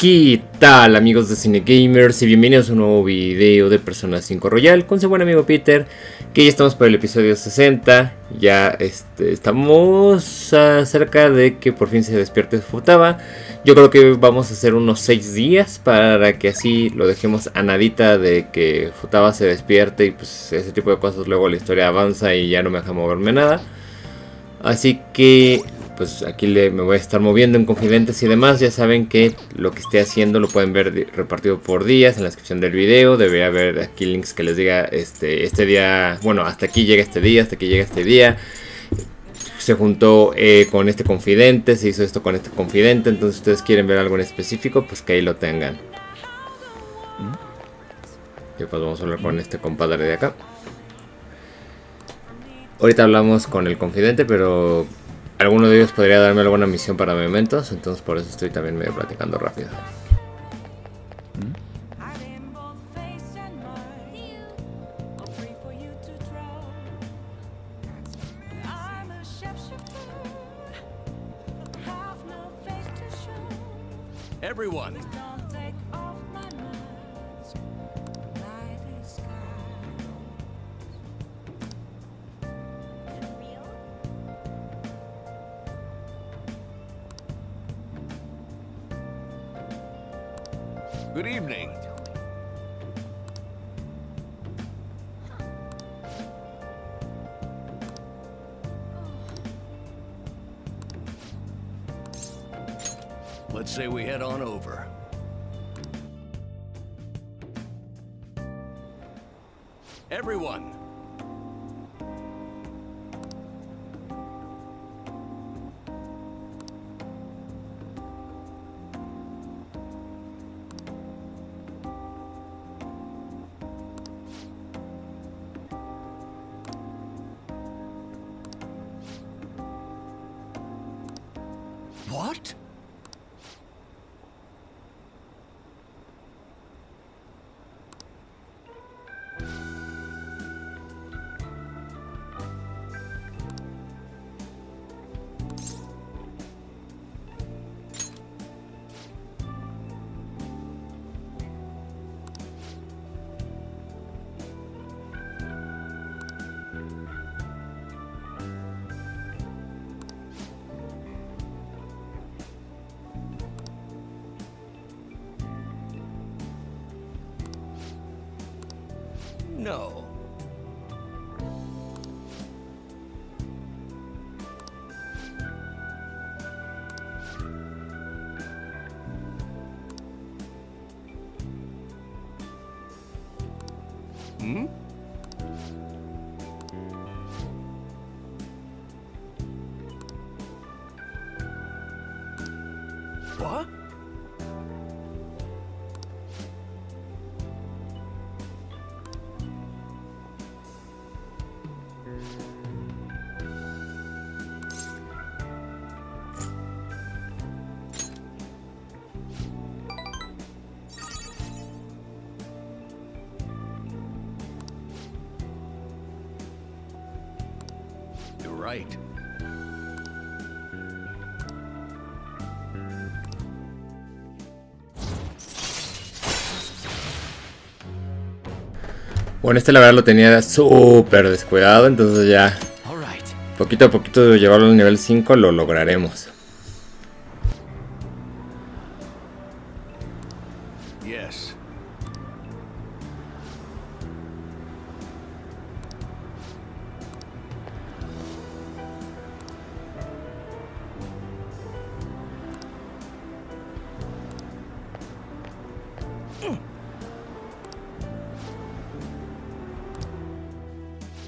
¿Qué tal amigos de Cine Gamers y bienvenidos a un nuevo video de Persona 5 Royal con su buen amigo Peter que ya estamos por el episodio 60 ya este, estamos cerca de que por fin se despierte Futaba yo creo que vamos a hacer unos 6 días para que así lo dejemos a nadita de que Futaba se despierte y pues ese tipo de cosas luego la historia avanza y ya no me deja moverme nada así que pues aquí le, me voy a estar moviendo en confidentes y demás. Ya saben que lo que esté haciendo lo pueden ver repartido por días en la descripción del video. Debería haber aquí links que les diga este, este día, bueno, hasta aquí llega este día, hasta aquí llega este día. Se juntó eh, con este confidente, se hizo esto con este confidente. Entonces, si ustedes quieren ver algo en específico, pues que ahí lo tengan. Y pues vamos a hablar con este compadre de acá. Ahorita hablamos con el confidente, pero alguno de ellos podría darme alguna misión para Mementos, entonces por eso estoy también medio platicando rápido. Everyone. Good evening. Let's say we head on over. Everyone, right. Bueno, este la verdad lo tenía súper descuidado, entonces ya poquito a poquito de llevarlo al nivel 5 lo lograremos.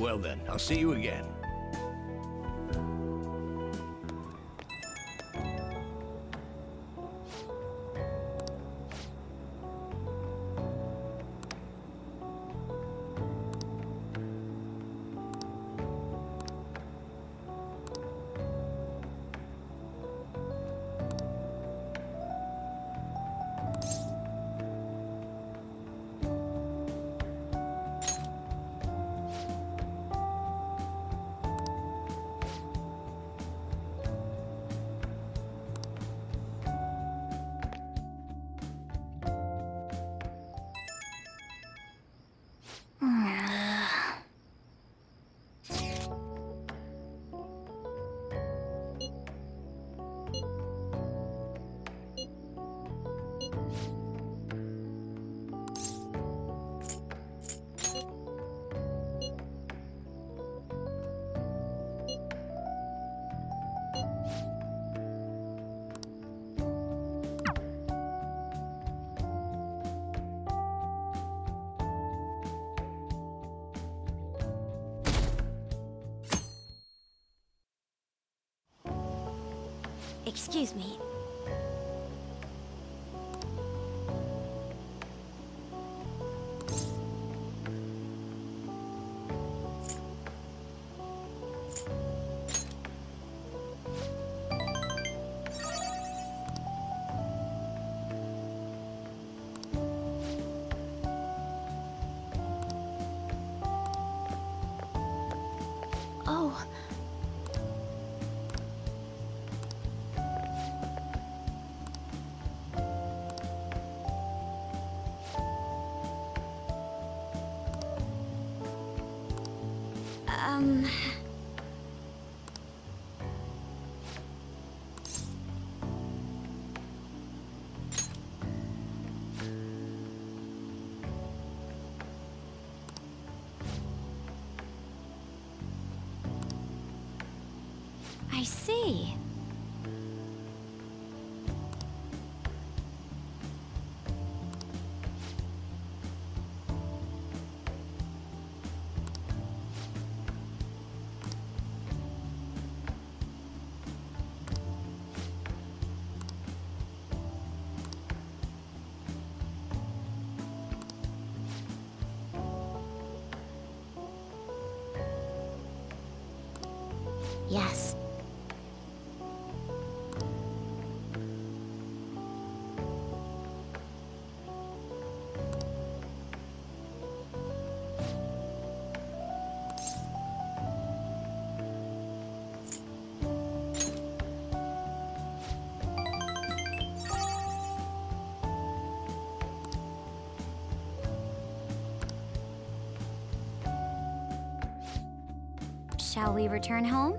Well then, I'll see you again. Yes. Shall we return home?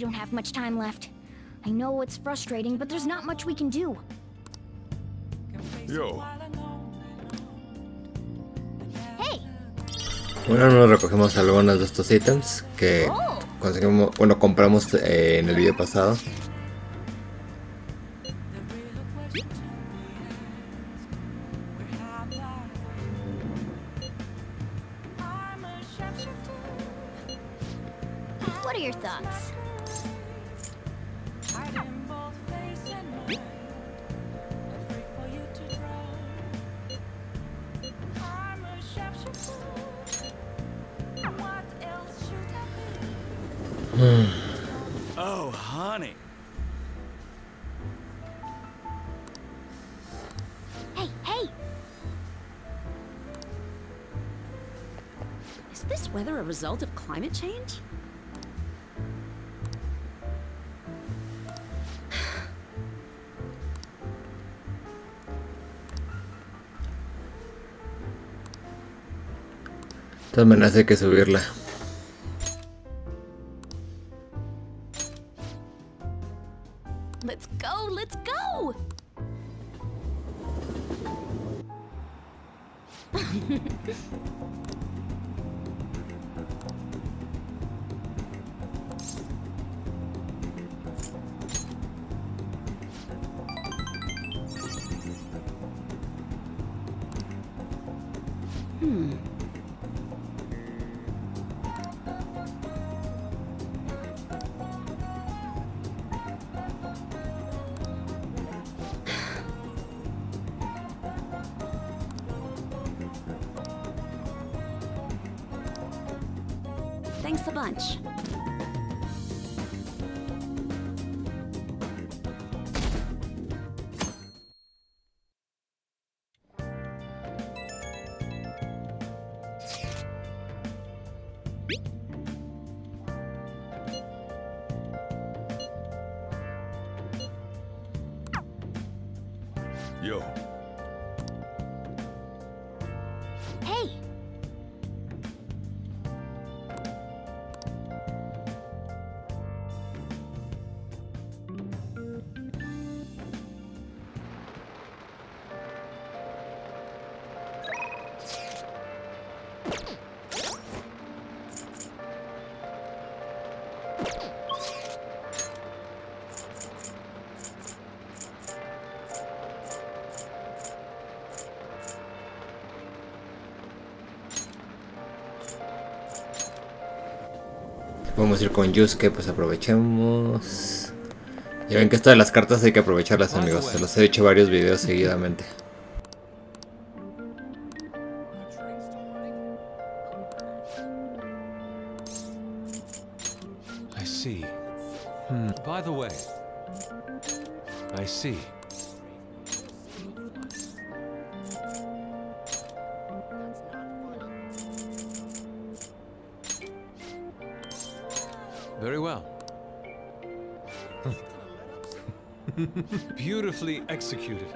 We don't have much time left. I know it's frustrating, but there's not much we can do. Yo, Hey! Bueno, nos recogemos algunos de estos ítems que conseguimos, bueno, compramos eh, en el video pasado. What are your thoughts? Result of climate change? De todas maneras que subirla. Thanks a bunch. Vamos a ir con Yusuke, pues aprovechemos. Ya ven que esto de las cartas hay que aprovecharlas amigos, se los he hecho varios videos seguidamente. I see. Hmm. By the way, I see. Beautifully executed.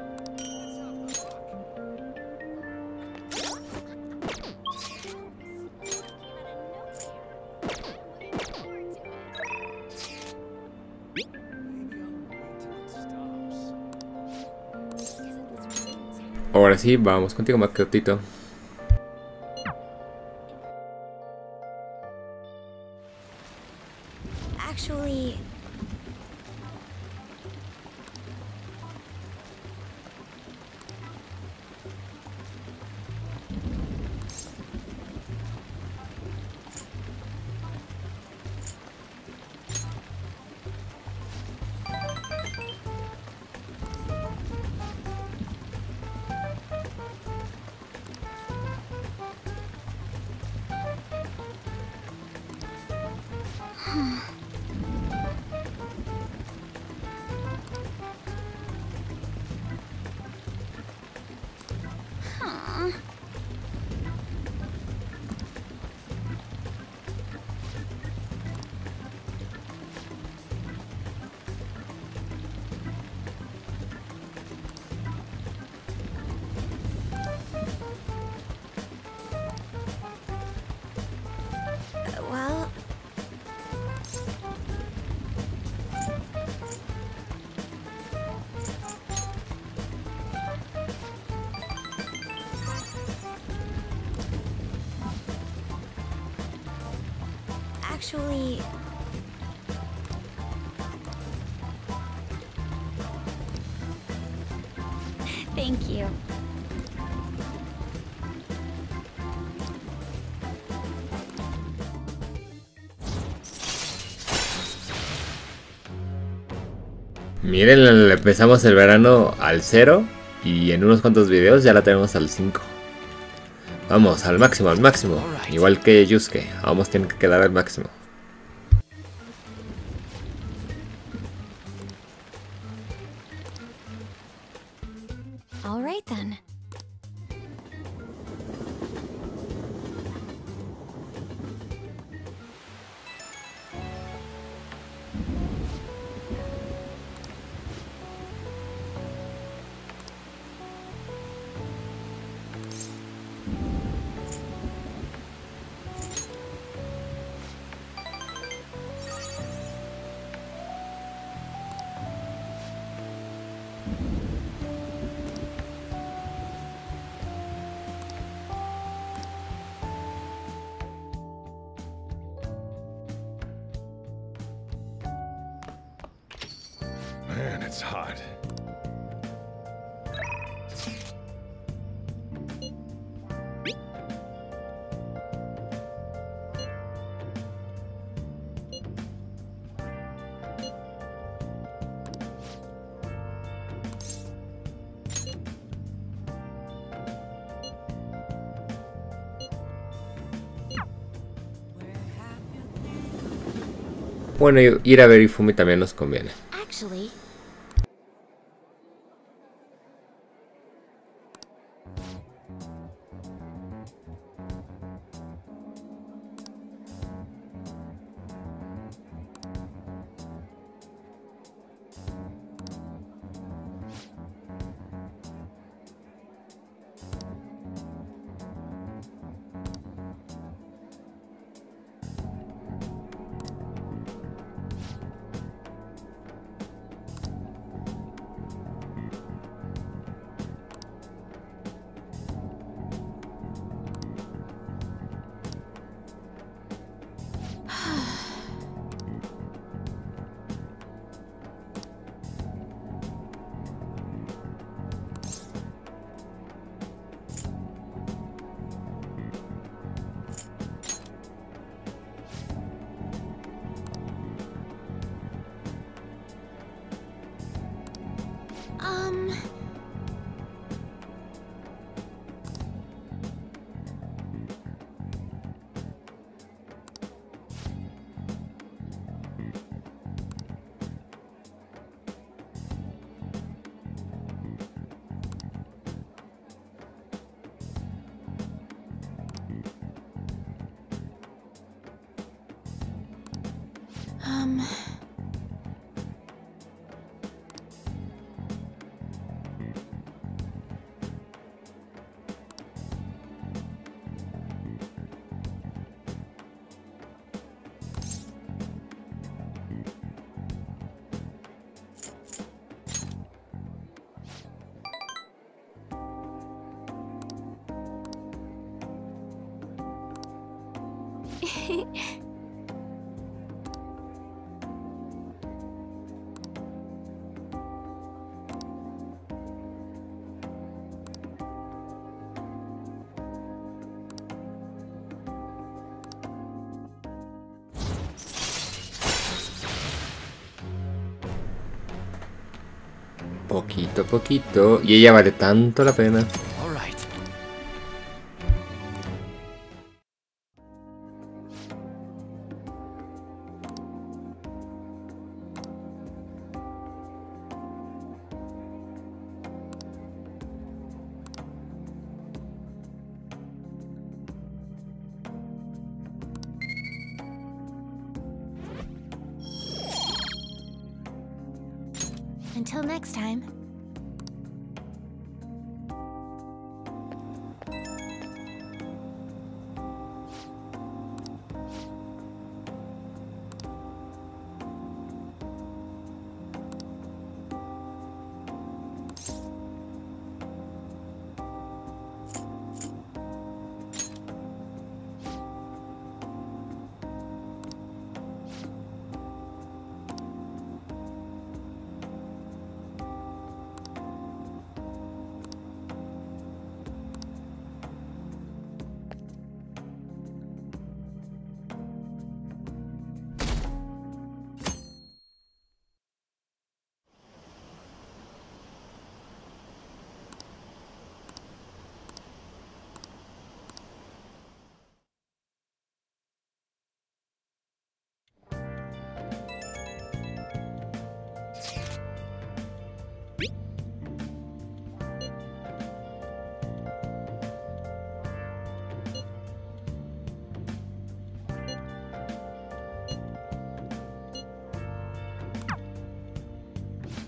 Ahora sí, vamos contigo Maquetito. Actually, thank you. Miren, le empezamos el verano al 0 y en unos cuantos videos ya la tenemos al 5. Vamos, al máximo, al máximo. Igual que Yusuke, vamos, tiene que quedar al máximo. It's hot. Bueno, ir a ver Ifumi también nos conviene. Poquito poquito. Y ella vale tanto la pena.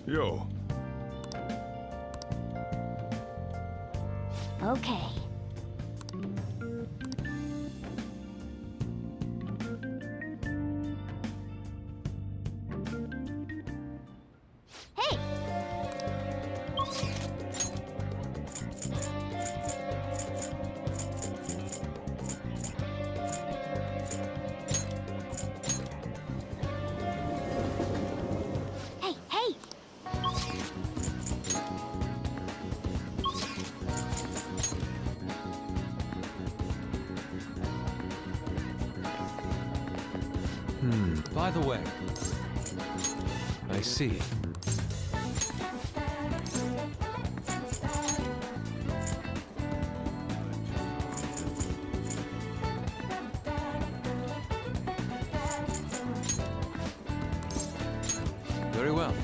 Yo, Okay. See. Very well.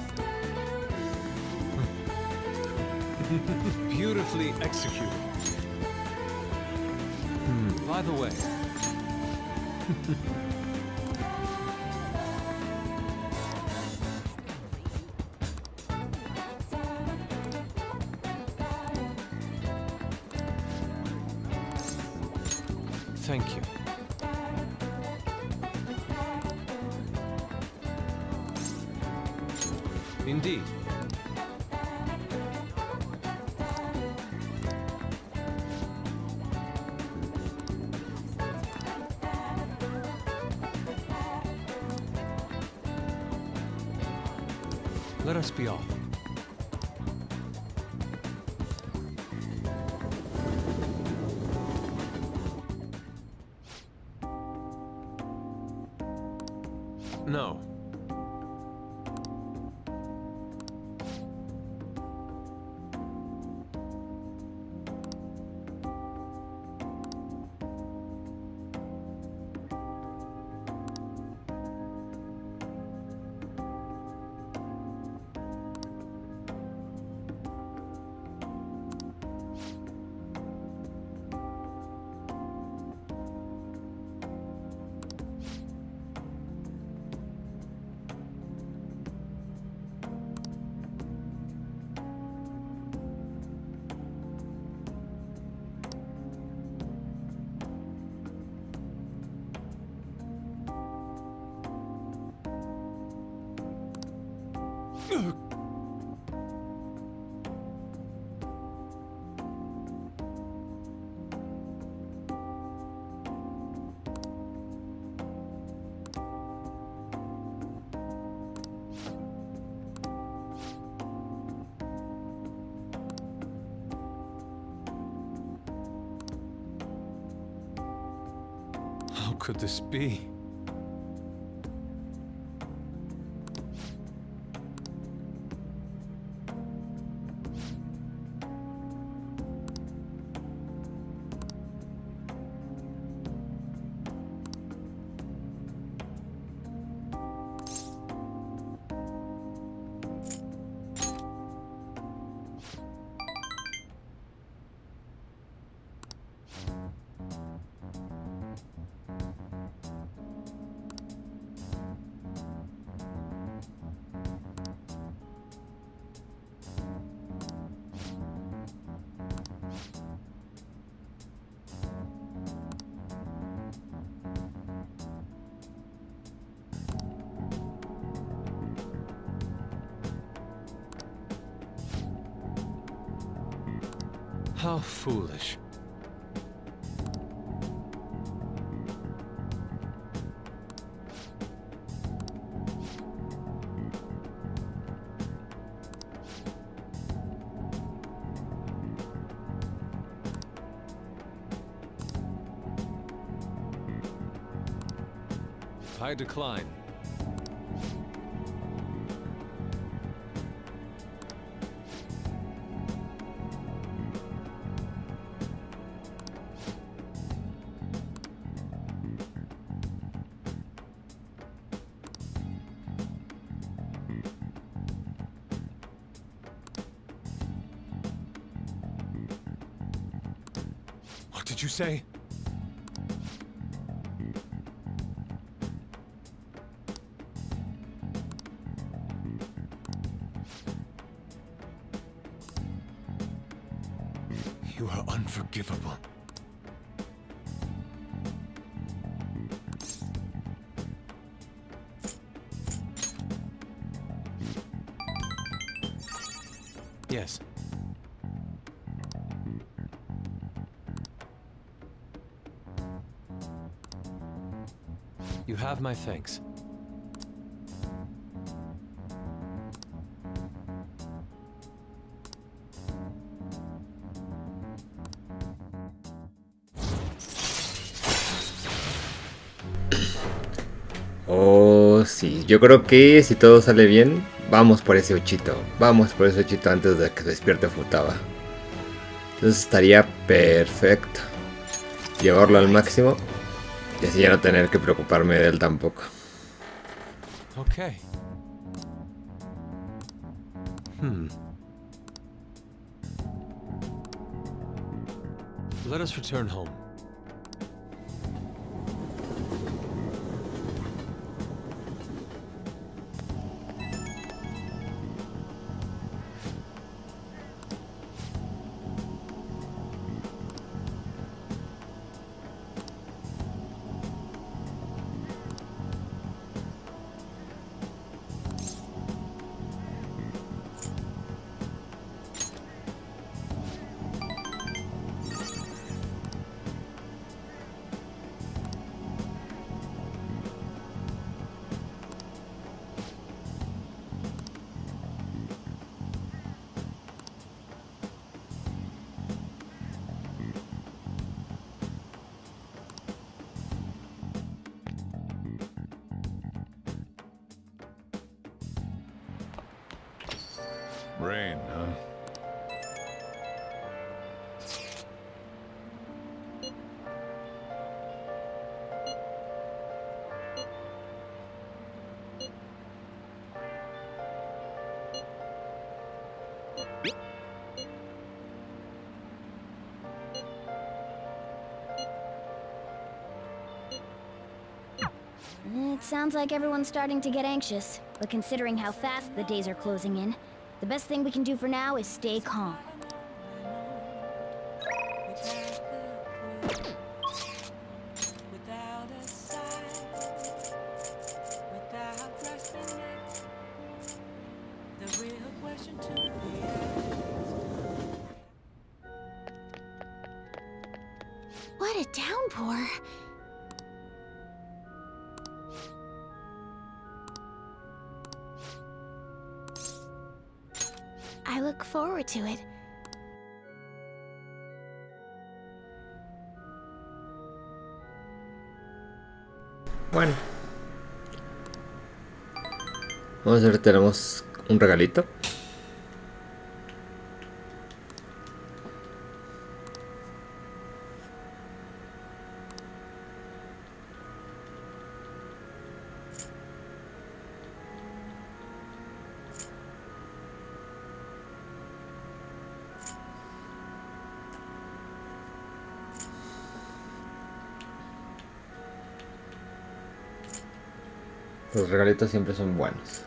Beautifully executed. Hmm, By the way, could this be? How foolish. I decline. My thanks. Oh, sí. Yo creo que si todo sale bien, vamos por ese ochito. Vamos por ese ochito antes de que despierte Futaba. Entonces estaría perfecto. Llevarlo al máximo. Y así ya no tener que preocuparme de él tampoco. Okay. Hmm. Let us return home. Rain, huh? It sounds like everyone's starting to get anxious, but considering how fast the days are closing in, the best thing we can do for now is stay calm. Vamos a ver, tenemos un regalito. Los regalitos siempre son buenos.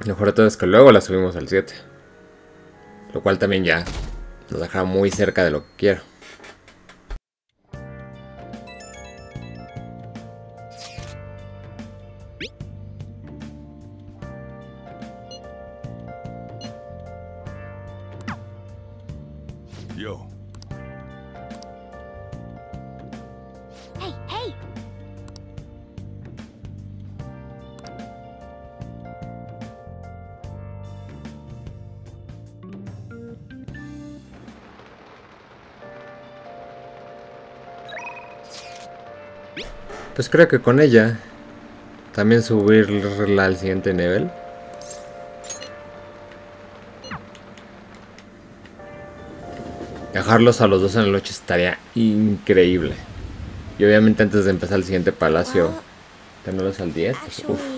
Lo mejor de todo es que luego la subimos al 7. Lo cual también ya nos deja muy cerca de lo que quiero. Pues creo que con ella también subirla al siguiente nivel. Dejarlos a los dos en el 8 estaría increíble. Y obviamente antes de empezar el siguiente palacio, tenerlos al 10. pues, uf.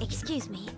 Excuse me.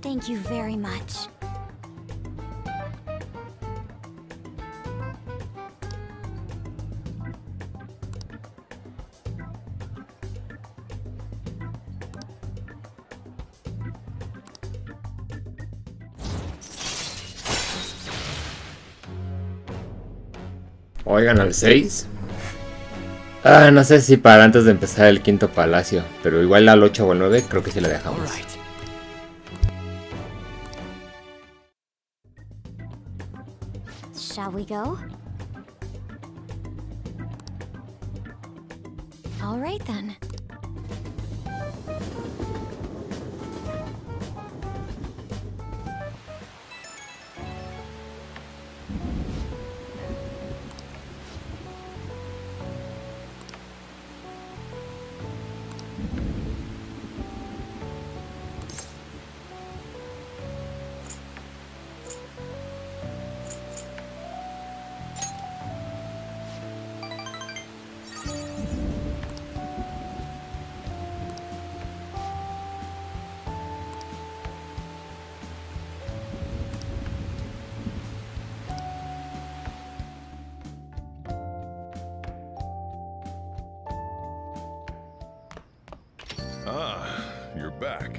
Thank you very much. Oigan, al 6. Ah, no sé si para antes de empezar el quinto palacio, pero igual al 8 o al 9 creo que sí la dejamos. We go? All right then. Back.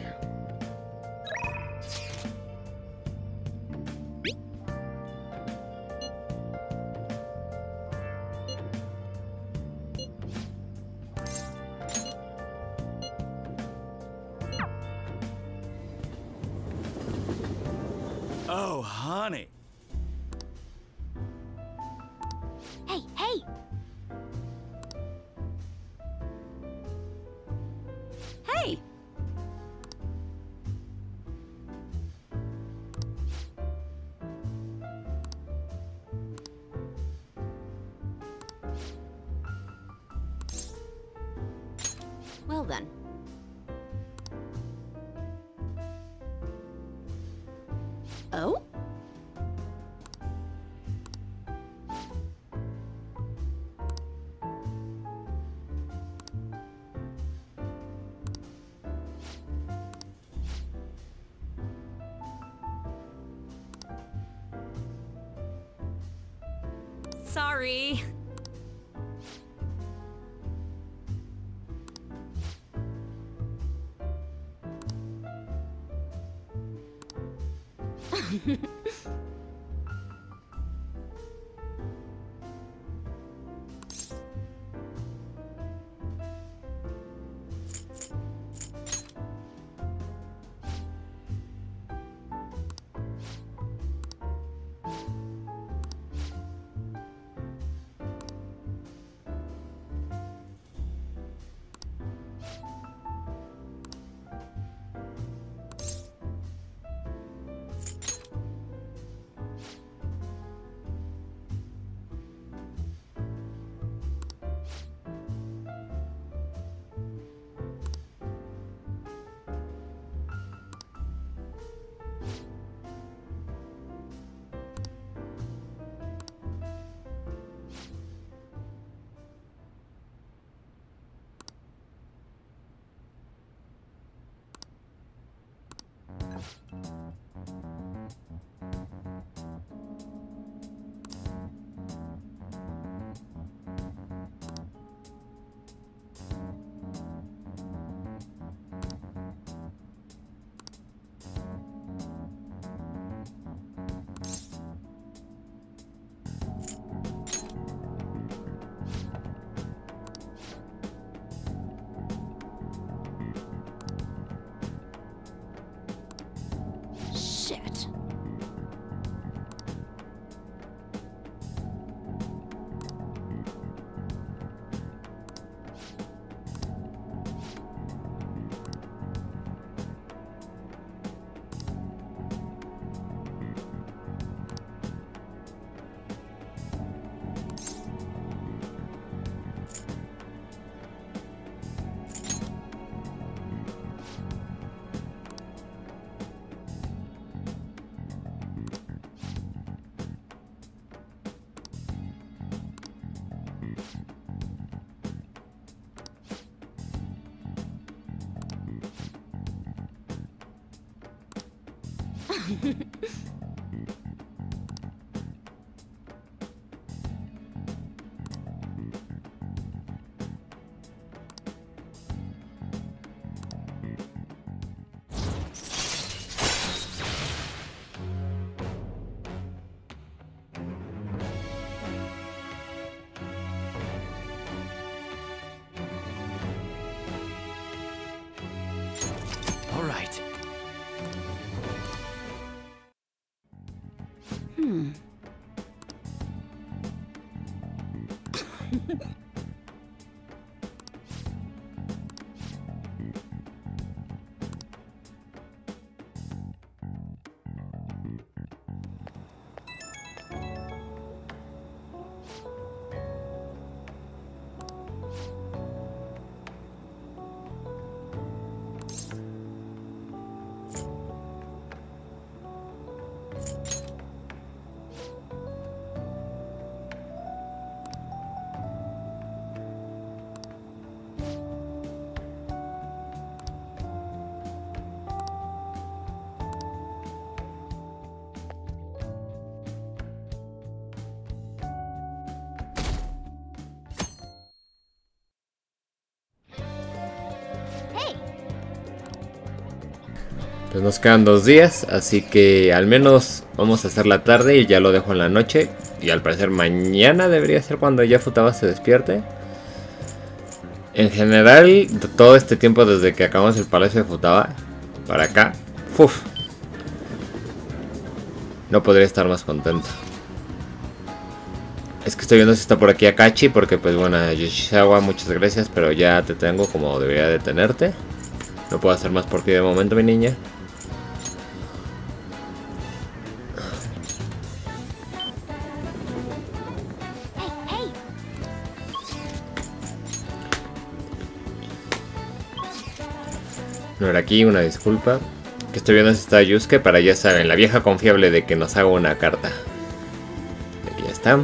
Oh, honey. Sorry. Ha ha ha. Hmm. Pues nos quedan dos días, así que al menos vamos a hacer la tarde y ya lo dejo en la noche. Y al parecer mañana debería ser cuando ya Futaba se despierte. En general, todo este tiempo desde que acabamos el palacio de Futaba para acá, ¡fuf! No podría estar más contento. Es que estoy viendo si está por aquí Akachi, porque pues bueno, Yoshizawa, muchas gracias, pero ya te tengo como debería de tenerte. No puedo hacer más por ti de momento, mi niña. No era aquí, una disculpa. Que estoy viendo si está Yusuke para ya saben, la vieja confiable de que nos haga una carta. Aquí ya está.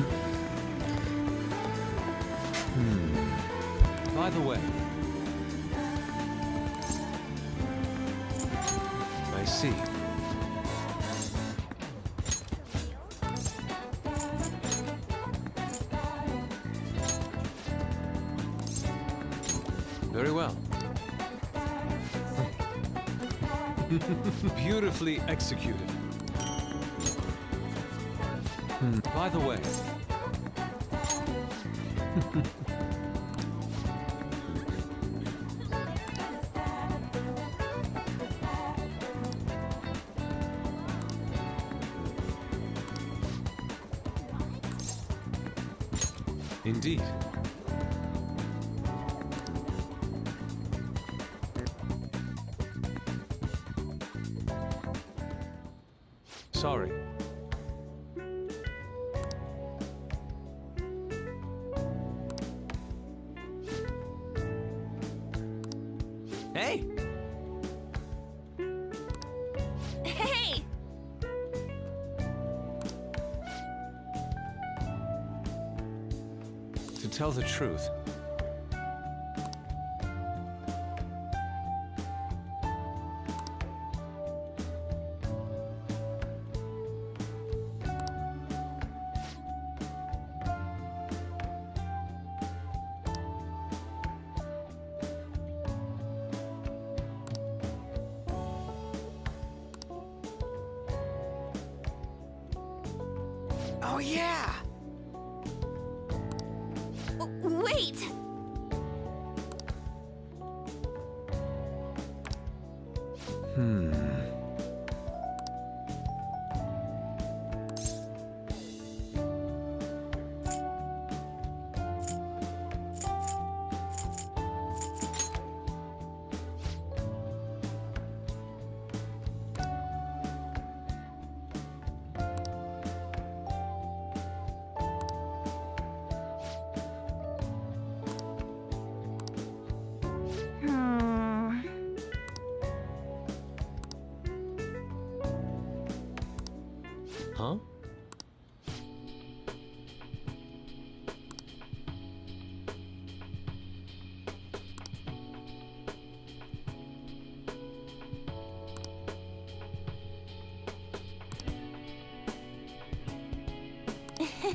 Hey! Hey! To tell the truth,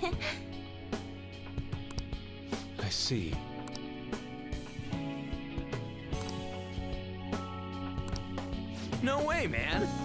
I see. No way, man.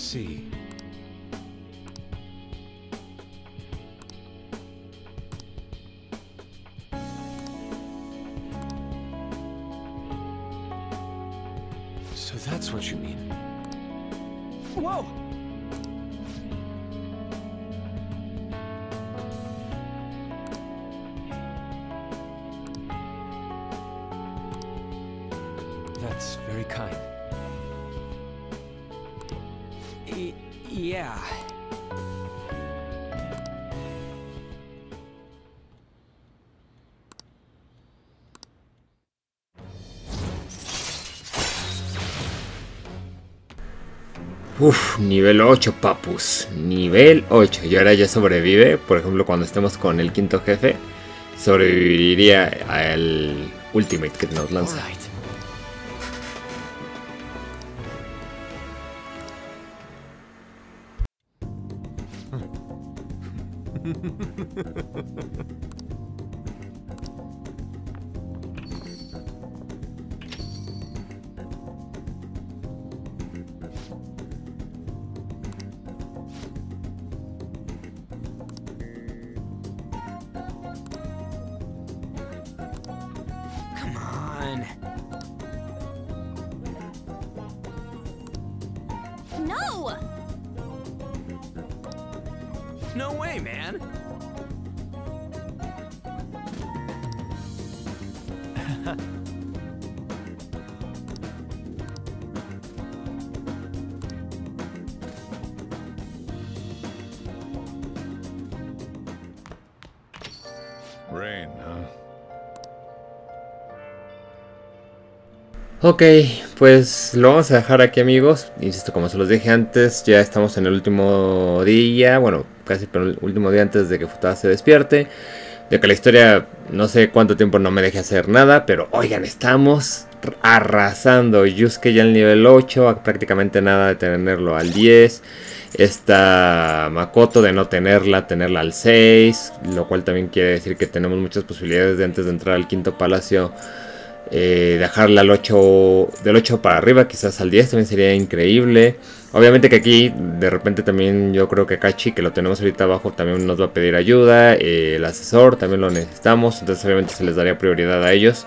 See. So that's what you mean. Whoa! Uf, nivel 8, papus. Nivel 8. Y ahora ya sobrevive. Por ejemplo, cuando estemos con el quinto jefe, sobreviviría al Ultimate que nos lanza. No! No way, man. Rain, huh? Ok, pues lo vamos a dejar aquí amigos. Insisto, como se los dije antes, ya estamos en el último día. Bueno, casi el último día antes de que Futaba se despierte. De que la historia, no sé cuánto tiempo no me deje hacer nada. Pero oigan, estamos arrasando. Yusuke ya al nivel 8, a prácticamente nada de tenerlo al 10. Esta Makoto de no tenerla, tenerla al 6. Lo cual también quiere decir que tenemos muchas posibilidades de antes de entrar al quinto palacio eh, dejarla al 8, del 8 para arriba, quizás al 10 también sería increíble. Obviamente que aquí de repente también yo creo que Kachi, que lo tenemos ahorita abajo, también nos va a pedir ayuda. eh, el asesor también lo necesitamos, entonces obviamente se les daría prioridad a ellos.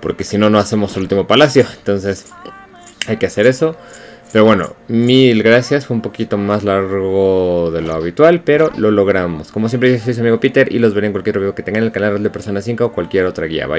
Porque si no, no hacemos el último palacio. Entonces hay que hacer eso. Pero bueno, mil gracias. Fue un poquito más largo de lo habitual, pero lo logramos. Como siempre, yo soy su amigo Peter y los veré en cualquier video que tengan en el canal de Persona 5 o cualquier otra guía. Bye.